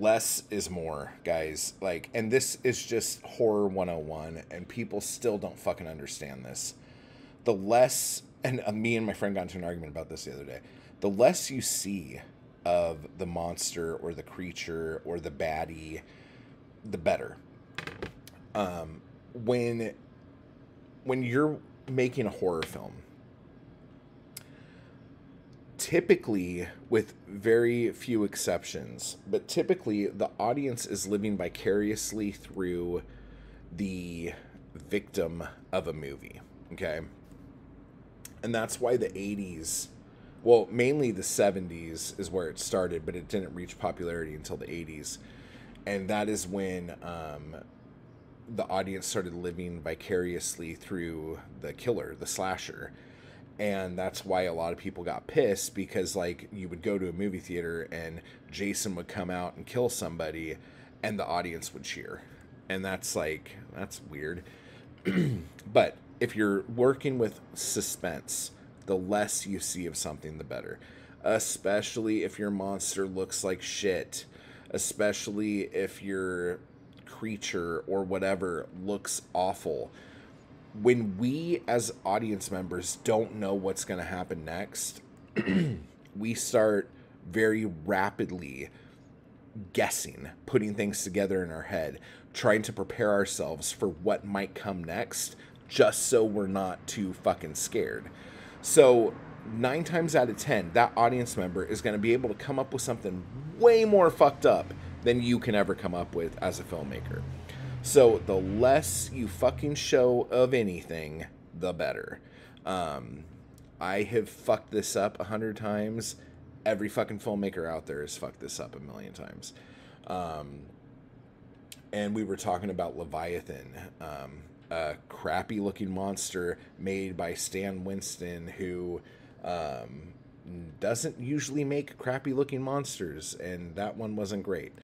less is more, guys. Like, and this is just horror 101, and people still don't fucking understand this. The less, and uh, me and my friend got into an argument about this the other day. The less you see of the monster or the creature or the baddie, the better. Um, when when you're making a horror film, typically, with very few exceptions, but typically the audience is living vicariously through the victim of a movie. Okay. And that's why the 80s, well, mainly the 70s is where it started, but it didn't reach popularity until the 80s. And that is when um, the audience started living vicariously through the killer, the slasher and that's why a lot of people got pissed because like you would go to a movie theater and Jason would come out and kill somebody and the audience would cheer. And that's like that's weird. but if you're working with suspense, the less you see of something the better. Especially if your monster looks like shit. Especially if your creature or whatever looks awful when we as audience members don't know what's going to happen next, we start very rapidly guessing, putting things together in our head, trying to prepare ourselves for what might come next, just so we're not too fucking scared. So, nine times out of ten, that audience member is going to be able to come up with something way more fucked up than you can ever come up with as a filmmaker. So the less you fucking show of anything, the better. Um, I have fucked this up a hundred times. Every fucking filmmaker out there has fucked this up a million times. Um, and we were talking about Leviathan, um, a crappy looking monster made by Stan Winston, who um, doesn't usually make crappy looking monsters, and that one wasn't great.